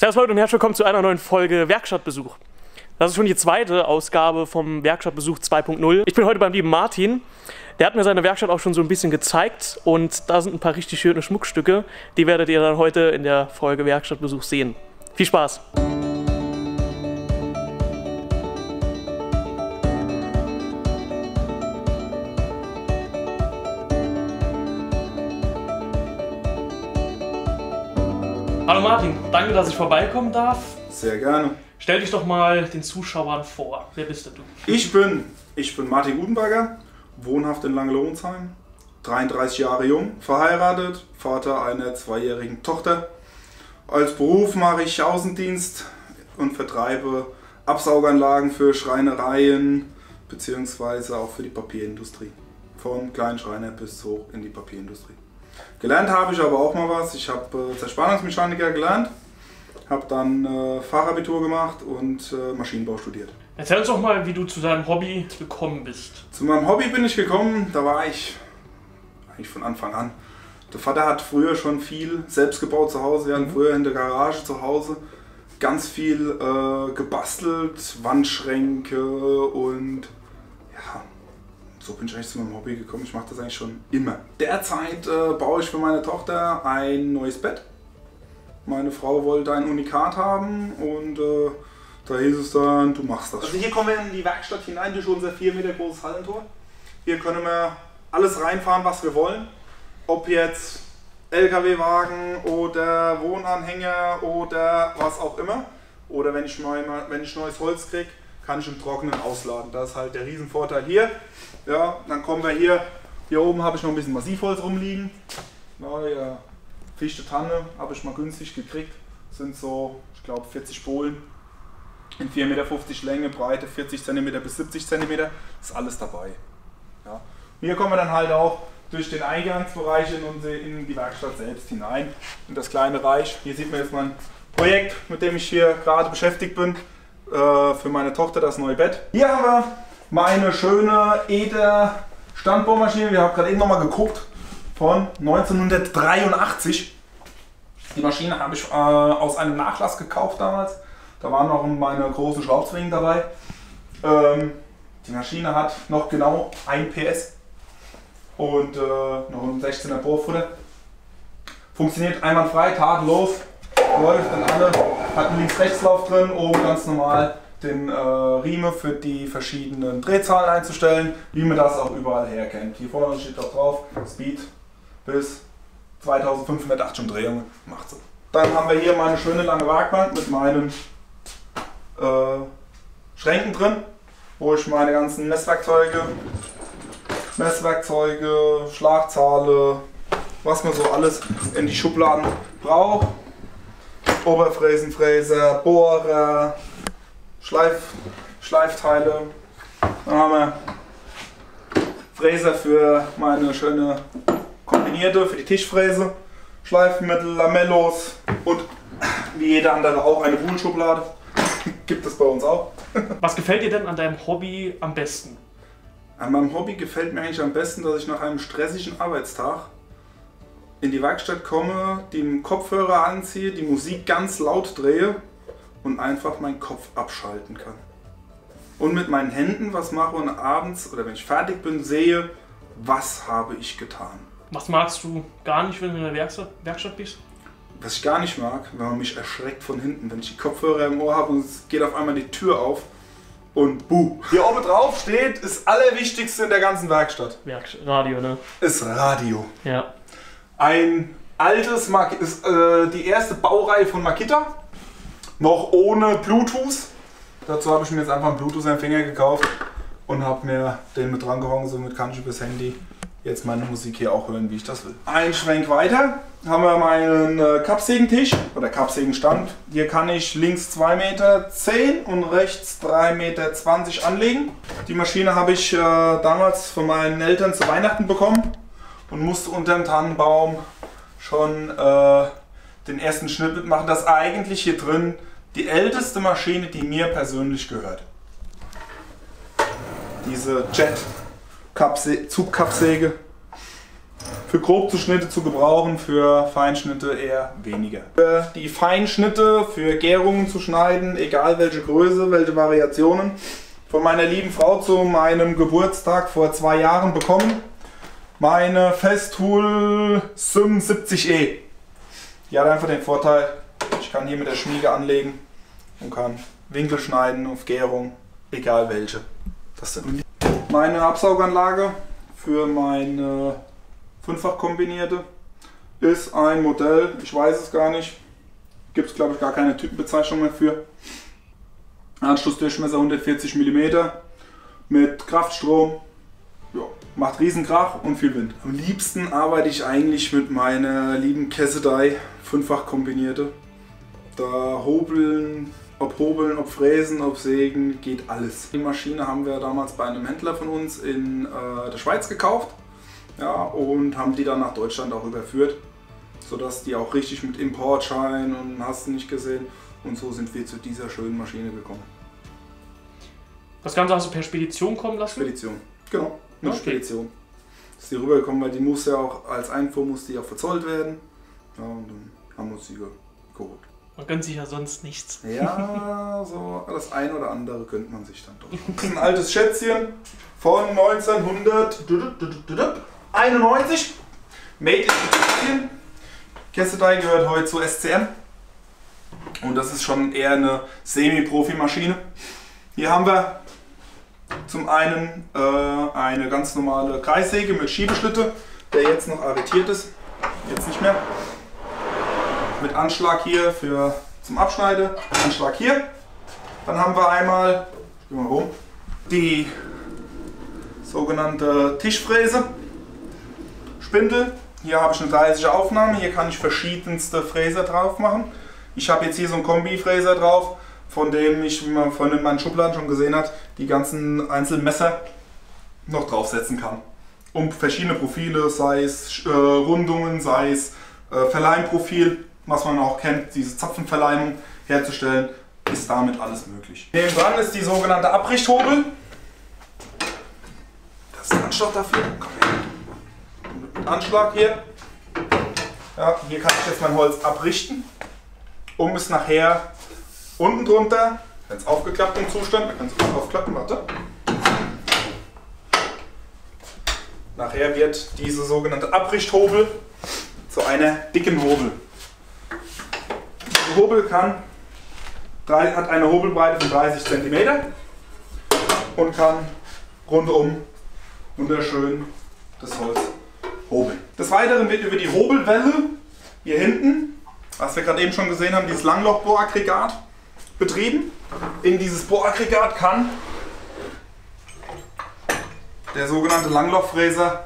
Servus Leute und herzlich willkommen zu einer neuen Folge Werkstattbesuch. Das ist schon die zweite Ausgabe vom Werkstattbesuch 2.0. Ich bin heute beim lieben Martin. Der hat mir seine Werkstatt auch schon so ein bisschen gezeigt und da sind ein paar richtig schöne Schmuckstücke. Die werdet ihr dann heute in der Folge Werkstattbesuch sehen. Viel Spaß! Hallo Martin, danke, dass ich vorbeikommen darf. Sehr gerne. Stell dich doch mal den Zuschauern vor. Wer bist denn du? Ich bin, ich bin Martin Gutenberger, wohnhaft in Langelohnsheim, 33 Jahre jung, verheiratet, Vater einer zweijährigen Tochter. Als Beruf mache ich Außendienst und vertreibe Absauganlagen für Schreinereien beziehungsweise auch für die Papierindustrie. Von kleinen Schreiner bis hoch in die Papierindustrie. Gelernt habe ich aber auch mal was. Ich habe äh, Zerspannungsmechaniker gelernt, habe dann äh, Fachabitur gemacht und äh, Maschinenbau studiert. Erzähl uns doch mal, wie du zu deinem Hobby gekommen bist. Zu meinem Hobby bin ich gekommen, da war ich eigentlich von Anfang an. Der Vater hat früher schon viel selbst gebaut zu Hause. Wir hatten früher in der Garage zu Hause ganz viel äh, gebastelt, Wandschränke und ja, so bin ich eigentlich zu meinem Hobby gekommen. Ich mache das eigentlich schon immer. Derzeit äh, baue ich für meine Tochter ein neues Bett. Meine Frau wollte ein Unikat haben und äh, da hieß es dann, du machst das. Also hier kommen wir in die Werkstatt hinein durch unser 4 Meter großes Hallentor. Hier können wir alles reinfahren, was wir wollen. Ob jetzt LKW-Wagen oder Wohnanhänger oder was auch immer. Oder wenn ich, mal, wenn ich neues Holz kriege, kann ich im Trockenen ausladen. Das ist halt der Riesenvorteil hier. Ja, dann kommen wir hier. Hier oben habe ich noch ein bisschen Massivholz rumliegen. Neue Fichte Tanne habe ich mal günstig gekriegt. Sind so, ich glaube, 40 Bohlen in 4,50 Meter Länge, Breite 40 cm bis 70 cm. Ist alles dabei. Ja. Hier kommen wir dann halt auch durch den Eingangsbereich in, unsere, in die Werkstatt selbst hinein, in das kleine Reich. Hier sieht man jetzt mein Projekt, mit dem ich hier gerade beschäftigt bin, äh, für meine Tochter das neue Bett. Hier haben wir meine schöne Eder Standbohrmaschine. Wir haben gerade eben nochmal geguckt von 1983. Die Maschine habe ich äh, aus einem Nachlass gekauft damals. Da waren noch meine großen Schraubzwingen dabei. Ähm, die Maschine hat noch genau 1 PS und äh, noch ein 16er Bohrfutter. Funktioniert einwandfrei, tadellos, läuft in alle, hat einen Links-Rechts-Lauf drin, oben ganz normal den äh, Riemen für die verschiedenen Drehzahlen einzustellen, wie man das auch überall her kennt. Hier vorne steht auch drauf, Speed bis 2508 Umdrehungen macht sie. Dann haben wir hier meine schöne lange Werkbank mit meinen äh, Schränken drin, wo ich meine ganzen Messwerkzeuge, Messwerkzeuge, Schlagzahle, was man so alles in die Schubladen braucht. Oberfräsenfräser, Bohrer, Schleif, Schleifteile. Dann haben wir Fräser für meine schöne kombinierte, für die Tischfräse. Schleifmittel, Lamellos und wie jeder andere auch eine Buhlschublade. Gibt es bei uns auch. Was gefällt dir denn an deinem Hobby am besten? An meinem Hobby gefällt mir eigentlich am besten, dass ich nach einem stressigen Arbeitstag in die Werkstatt komme, den Kopfhörer anziehe, die Musik ganz laut drehe und einfach meinen Kopf abschalten kann. Und mit meinen Händen was mache und abends oder wenn ich fertig bin, sehe, was habe ich getan. Was magst du gar nicht, wenn du in der Werkstatt, Werkstatt bist? Was ich gar nicht mag, wenn man mich erschreckt von hinten, wenn ich die Kopfhörer im Ohr habe und es geht auf einmal die Tür auf und buh. Hier oben drauf steht, das Allerwichtigste in der ganzen Werkstatt. Werkstatt Radio, ne? Ist Radio. Ja. Ein altes, Mar ist äh, die erste Baureihe von Makita noch ohne Bluetooth. Dazu habe ich mir jetzt einfach einen Bluetooth-Empfänger gekauft und habe mir den mit dran gehangen. Somit kann ich übers Handy jetzt meine Musik hier auch hören, wie ich das will. Ein Schwenk weiter haben wir meinen äh, Kappsägentisch oder Kappsägenstand. Hier kann ich links 2,10 Meter und rechts 3,20 Meter anlegen. Die Maschine habe ich äh, damals von meinen Eltern zu Weihnachten bekommen und musste unter dem Tannenbaum schon äh, den ersten Schnitt mitmachen. Das ist eigentlich hier drin die älteste Maschine, die mir persönlich gehört. Diese Jet Zugkappsäge für Grobzuschnitte zu gebrauchen, für Feinschnitte eher weniger. Für die Feinschnitte, für Gärungen zu schneiden, egal welche Größe, welche Variationen, von meiner lieben Frau zu meinem Geburtstag vor zwei Jahren bekommen. Meine Festool 75E. Die hat einfach den Vorteil, ich kann hier mit der Schmiege anlegen und kann Winkel schneiden auf Gärung, egal welche. Das sind meine Absauganlage für meine fünffach kombinierte ist ein Modell, ich weiß es gar nicht, gibt es glaube ich gar keine Typenbezeichnung mehr für. Anschlussdurchmesser 140 mm mit Kraftstrom, macht riesen Krach und viel Wind. Am liebsten arbeite ich eigentlich mit meiner lieben Kessedei fünffach kombinierte. Da hobeln, ob hobeln, ob fräsen, ob sägen, geht alles. Die Maschine haben wir damals bei einem Händler von uns in äh, der Schweiz gekauft ja, und haben die dann nach Deutschland auch überführt, sodass die auch richtig mit Importschein und hast du nicht gesehen. Und so sind wir zu dieser schönen Maschine gekommen. Das Ganze hast du per Spedition kommen lassen? Spedition, genau, okay. Spedition. Ist die rübergekommen, weil die muss ja auch als Einfuhr muss die auch verzollt werden. Ja, und dann haben wir uns die geholt. Man gönnt sich ja sonst nichts. Ja, so das ein oder andere gönnt man sich dann doch. Das ist ein altes Schätzchen von 1991. Made in Italien. Kessedei gehört heute zu SCM. Und das ist schon eher eine Semi-Profi-Maschine. Hier haben wir zum einen äh, eine ganz normale Kreissäge mit Schiebeschlitte, der jetzt noch arretiert ist, jetzt nicht mehr. Mit Anschlag hier für zum Abschneide, Anschlag hier. Dann haben wir einmal, mal rum, die sogenannte Tischfräse, Spindel. Hier habe ich eine 30er Aufnahme, hier kann ich verschiedenste Fräser drauf machen. Ich habe jetzt hier so einen Kombi-Fräser drauf, von dem ich, wie man vorhin in meinen Schubladen schon gesehen hat, die ganzen einzelnen Messer noch draufsetzen kann. Um verschiedene Profile, sei es äh, Rundungen, sei es äh, Verleihprofil, was man auch kennt, diese Zapfenverleimung herzustellen, ist damit alles möglich. Neben dran ist die sogenannte Abrichthobel. Das ist ein Anschlag dafür. Anschlag hier. Ja, hier kann ich jetzt mein Holz abrichten, um es nachher Unten drunter, es aufgeklappt im Zustand, man kann es aufklappen, warte. Nachher wird diese sogenannte Abrichthobel zu einer dicken Hobel. Die Hobel kann, hat eine Hobelbreite von 30 cm und kann rundum wunderschön das Holz hobeln. Des Weiteren wird über die Hobelwelle hier hinten, was wir gerade eben schon gesehen haben, dieses Langlochbohraggregat, betrieben. In dieses Bohraggregat kann der sogenannte Langlochfräser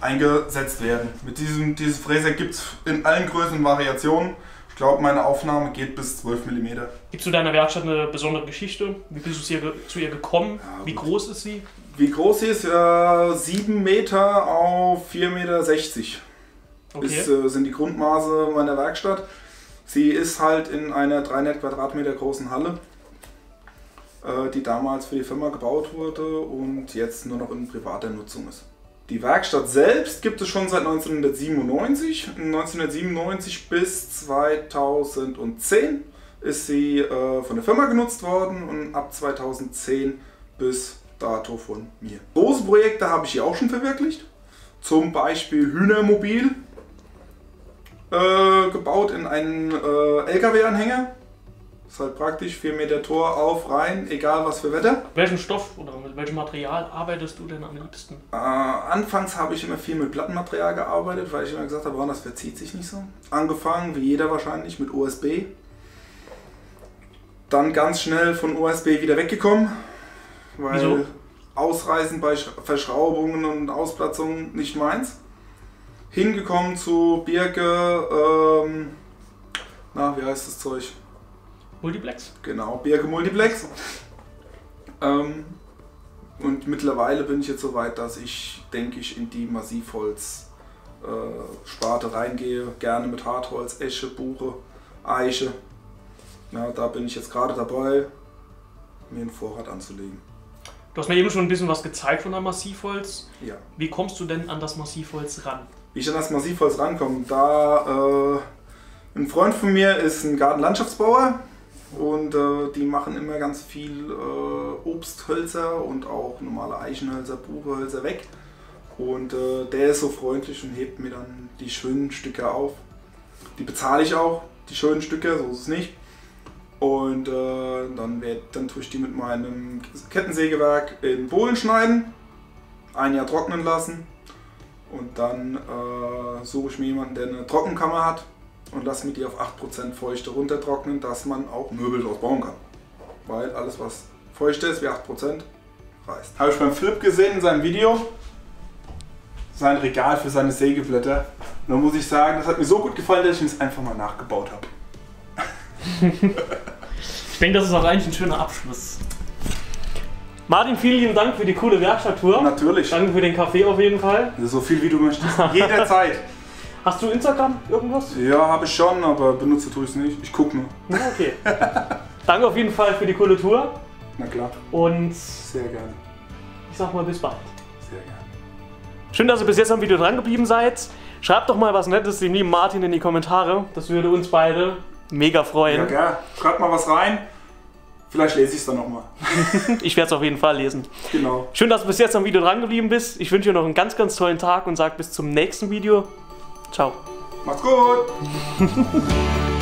eingesetzt werden. Mit diesem dieses Fräser gibt es in allen Größen Variationen. Ich glaube, meine Aufnahme geht bis 12 mm. Gibt du deiner Werkstatt eine besondere Geschichte? Wie bist du zu ihr, zu ihr gekommen? Ja, Wie groß ist sie? Wie groß sie ist? Äh, 7 Meter auf 4,60 Meter. Okay. Ist, äh, sind die Grundmaße meiner Werkstatt. Sie ist halt in einer 300 Quadratmeter großen Halle, äh, die damals für die Firma gebaut wurde und jetzt nur noch in privater Nutzung ist. Die Werkstatt selbst gibt es schon seit 1997. 1997 bis 2010 ist sie äh, von der Firma genutzt worden und ab 2010 bis dato von mir. Große Projekte habe ich hier auch schon verwirklicht. Zum Beispiel Hühnermobil, äh, gebaut in einen äh, LKW-Anhänger. Ist halt praktisch, 4 Meter Tor auf, rein, egal was für Wetter. Welchen Stoff oder mit welchem Material arbeitest du denn am liebsten? Äh, anfangs habe ich immer viel mit Plattenmaterial gearbeitet, weil ich immer gesagt habe, das verzieht sich nicht so. Angefangen, wie jeder wahrscheinlich, mit USB. Dann ganz schnell von USB wieder weggekommen, weil Wieso? Ausreißen bei Verschraubungen und Ausplatzungen nicht meins hingekommen zu Birke, ähm, na, wie heißt das Zeug? Multiplex. Genau, Birke Multiplex. Ähm, und mittlerweile bin ich jetzt so weit, dass ich, denke ich, in die Massivholz-Sparte äh, reingehe. Gerne mit Hartholz, Esche, Buche, Eiche. Ja, da bin ich jetzt gerade dabei, mir einen Vorrat anzulegen. Du hast mir eben schon ein bisschen was gezeigt von der Massivholz. Ja. Wie kommst du denn an das Massivholz ran? Wie ich an das Massivholz rankomme. Da äh, ein Freund von mir ist ein Gartenlandschaftsbauer und äh, die machen immer ganz viel äh, Obsthölzer und auch normale Eichenhölzer, Buchehölzer weg. Und äh, der ist so freundlich und hebt mir dann die schönen Stücke auf. Die bezahle ich auch, die schönen Stücke, so ist es nicht. Und äh, dann, werd, dann tue ich die mit meinem Kettensägewerk in Bohlen schneiden, ein Jahr trocknen lassen und dann äh, suche ich mir jemanden, der eine Trockenkammer hat und lasse mir die auf 8% Feuchte runtertrocknen, dass man auch Möbel draus bauen kann. Weil alles, was feucht ist, wie 8%, reißt. Habe ich beim Flip gesehen in seinem Video. Sein Regal für seine Sägeblätter. Und da muss ich sagen, das hat mir so gut gefallen, dass ich es einfach mal nachgebaut habe. ich denke, das ist auch eigentlich ein schöner Abschluss. Martin, vielen lieben Dank für die coole Werkstatttour. Natürlich. Danke für den Kaffee auf jeden Fall. So viel wie du möchtest. Jederzeit. Hast du Instagram irgendwas? Ja, habe ich schon, aber benutze tue ich es nicht. Ich gucke nur. Ja, okay. Danke auf jeden Fall für die coole Tour. Na klar. Und Sehr gerne. ich sag mal bis bald. Sehr gerne. Schön, dass ihr bis jetzt am Video dran geblieben seid. Schreibt doch mal was Nettes dem lieben Martin in die Kommentare. Das würde uns beide mega Ja, freuen. gerne. Schreibt mal was rein. Vielleicht lese ich es dann nochmal. Ich werde es auf jeden Fall lesen. Genau. Schön, dass du bis jetzt am Video dran geblieben bist. Ich wünsche dir noch einen ganz, ganz tollen Tag und sag bis zum nächsten Video. Ciao. Macht's gut.